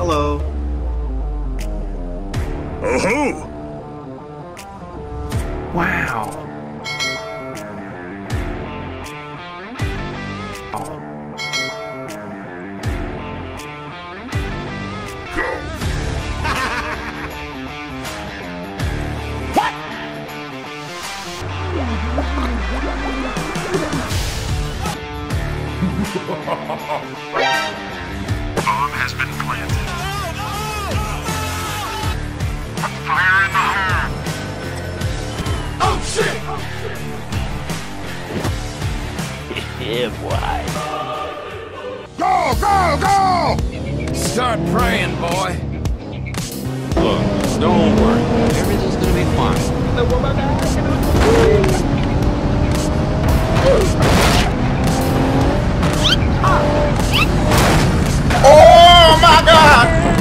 Hello. Oh ho! Yeah, boy. Go, go, go! Start praying, boy. Look, don't worry. Everything's gonna be fine. Oh my god!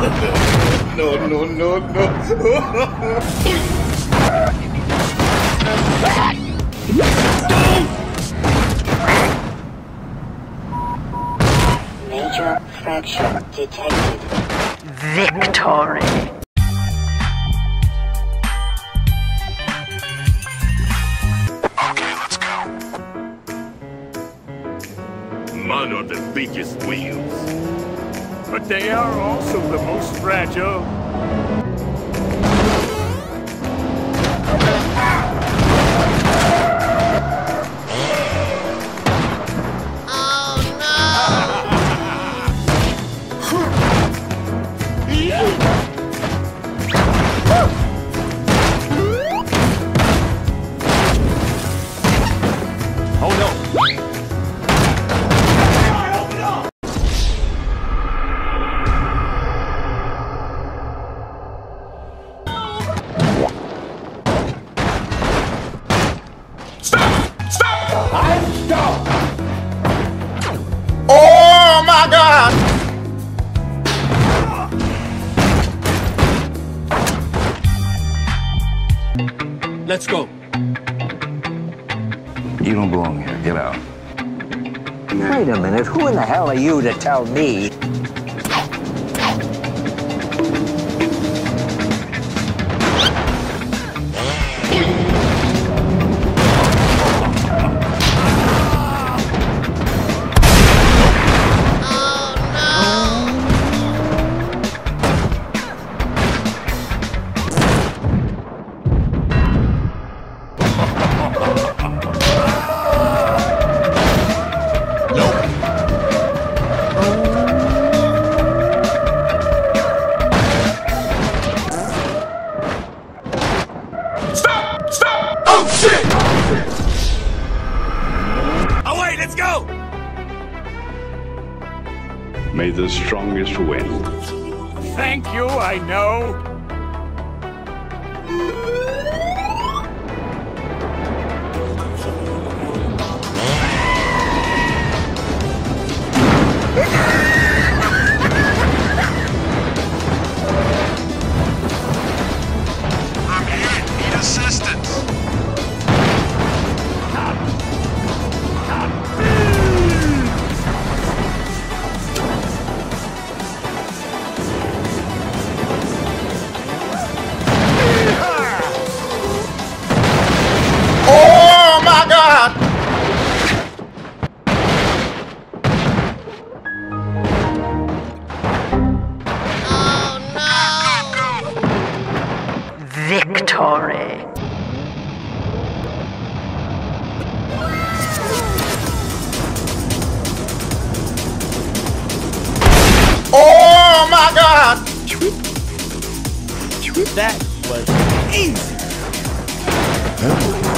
No, no, no, no. Major fracture detected. Victory. Okay, let's go. Mine are the biggest wheels. But they are also the most fragile. Let's go. You don't belong here. Get out. Wait a minute, who in the hell are you to tell me? Victory. Oh my god! That was easy. Oh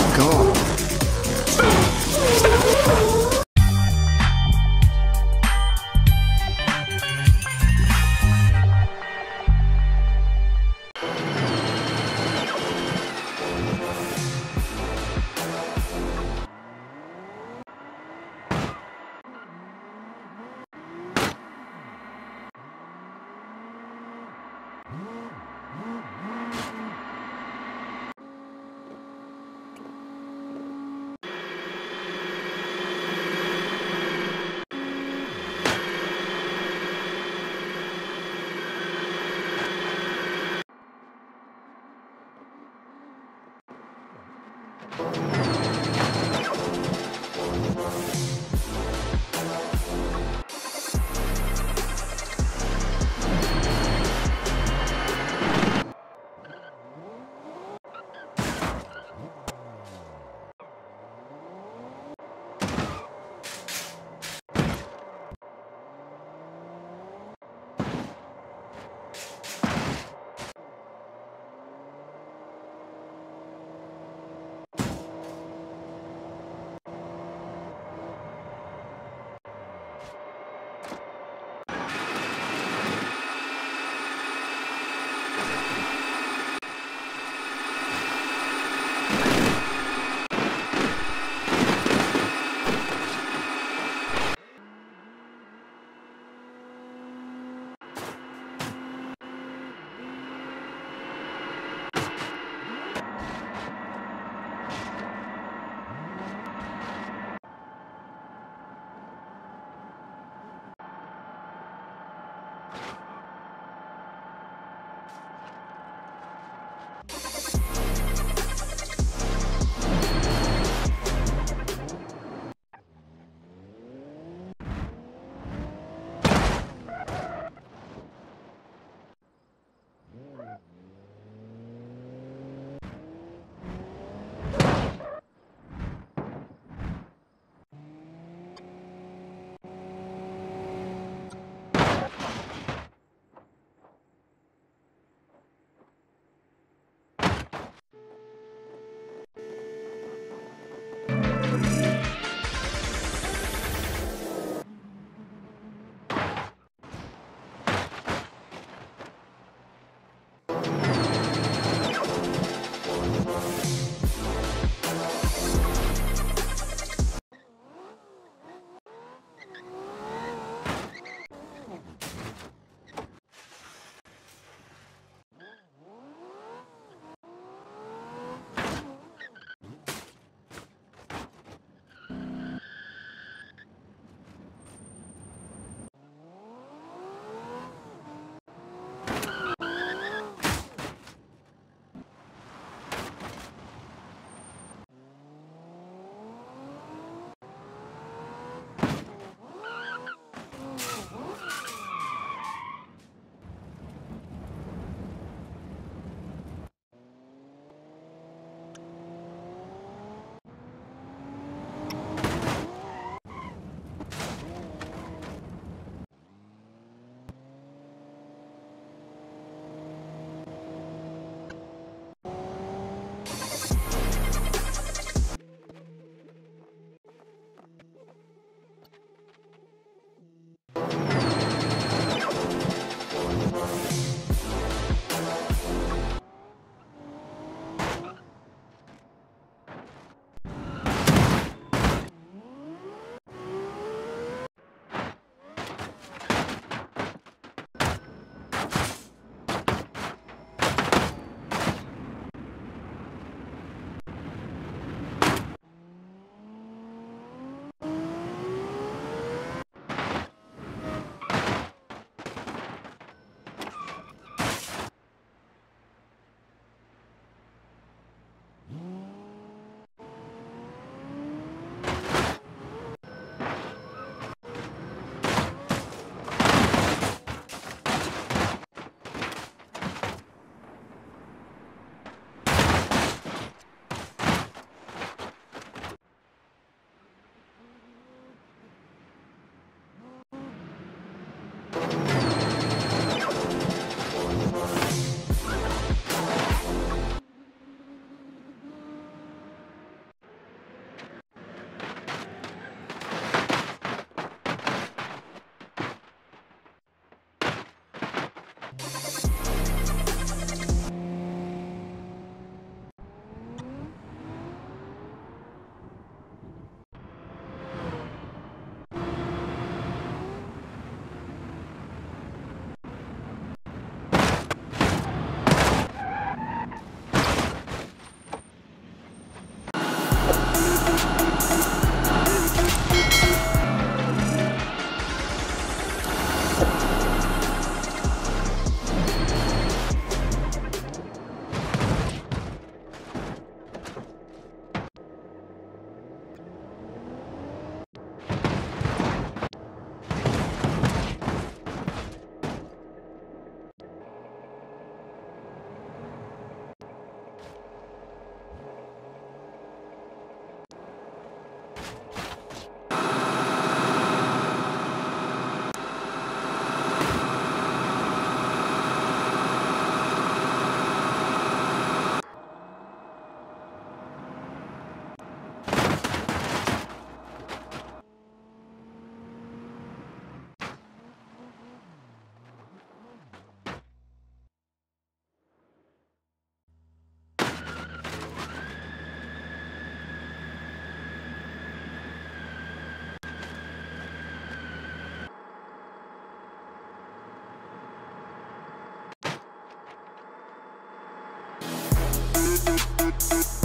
Thank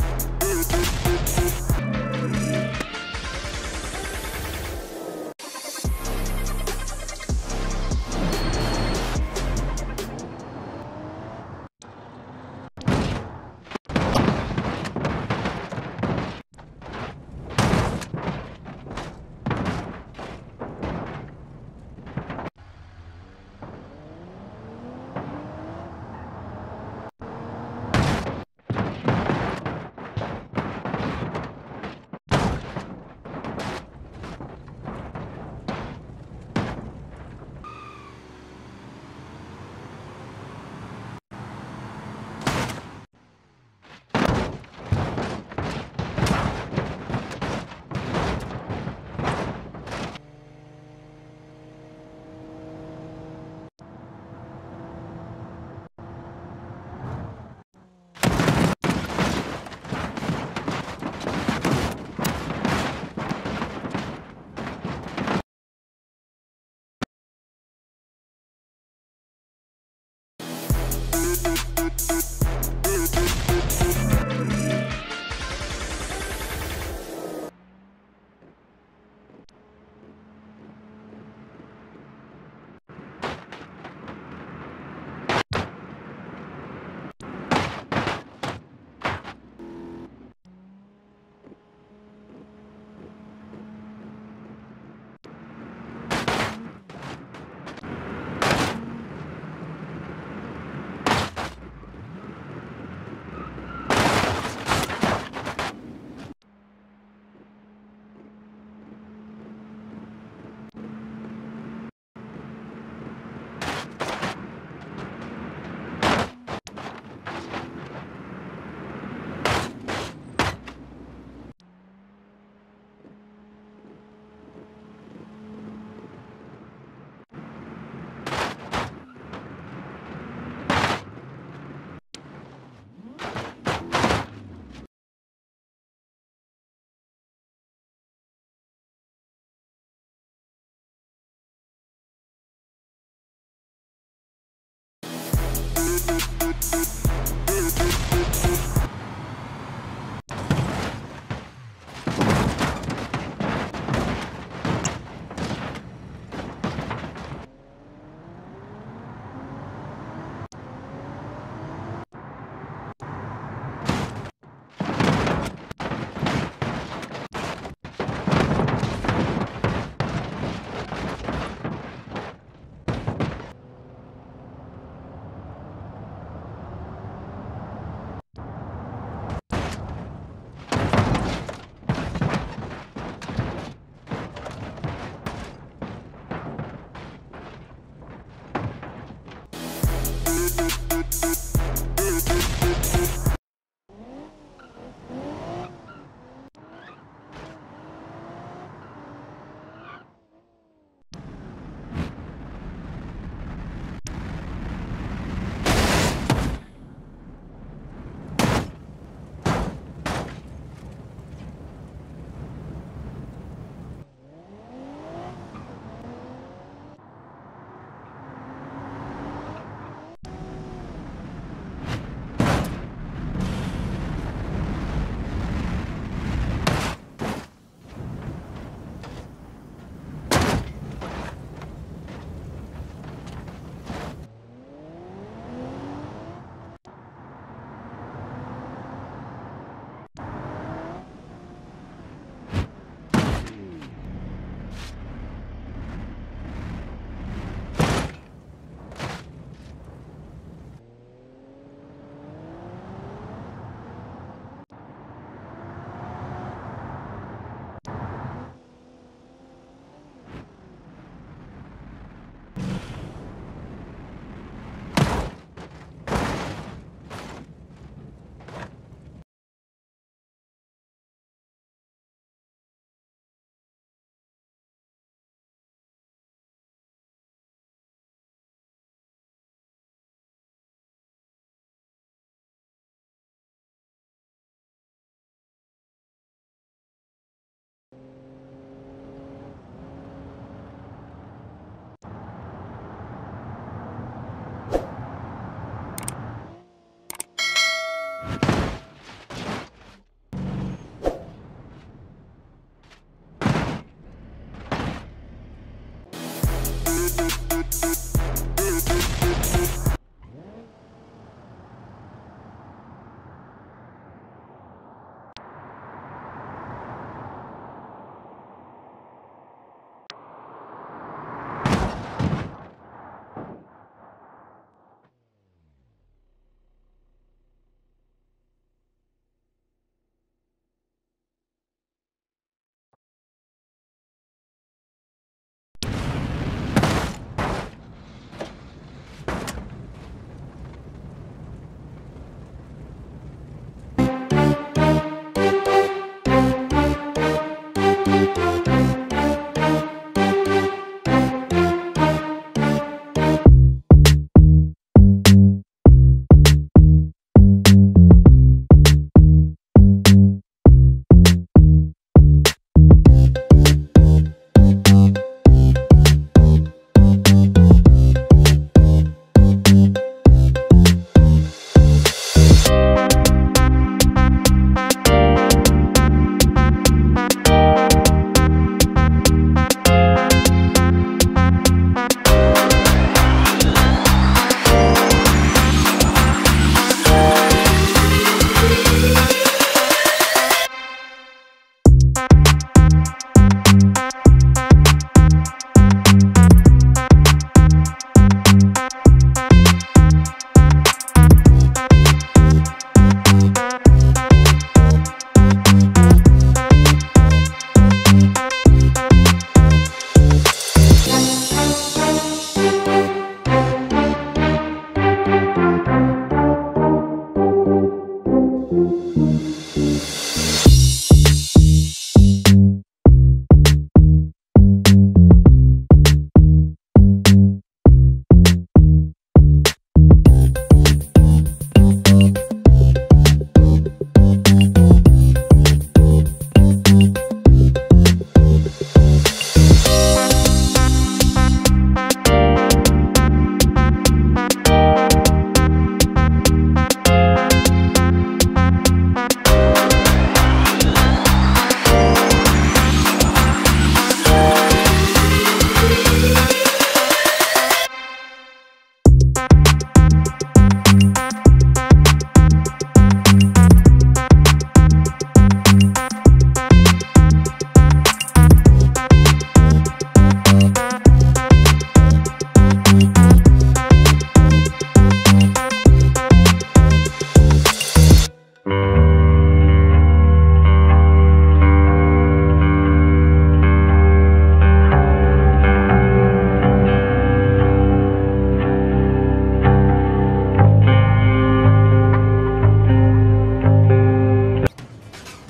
Thank you.